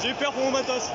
J'ai eu peur pour mon matos.